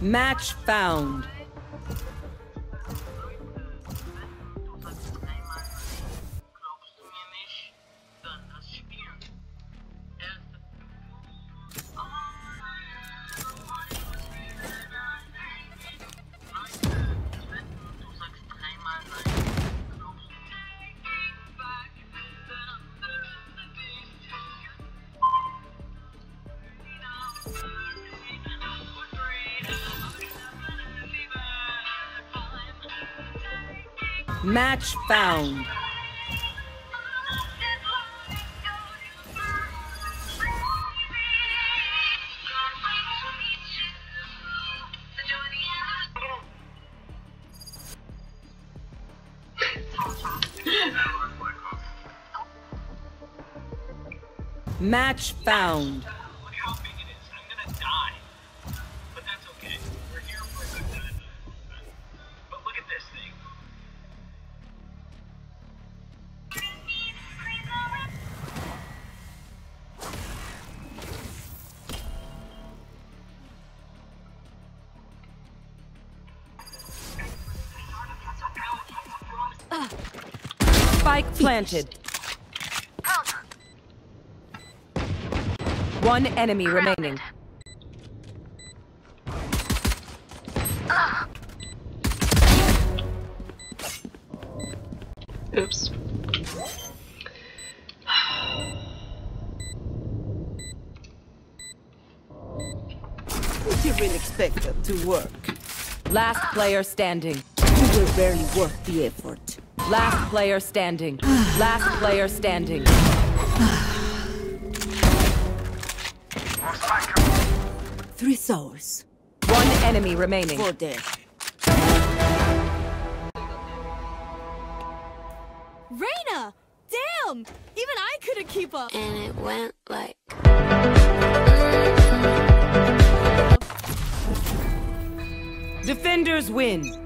Match found. Match found. Match found. Spike planted. One enemy remaining. Oops. Would you really expect them to work? Last player standing. You were barely worth the effort. Last player standing. Last player standing. Three souls. One enemy remaining. Four dead. Reyna! Damn! Even I couldn't keep up. and it went like Defenders win.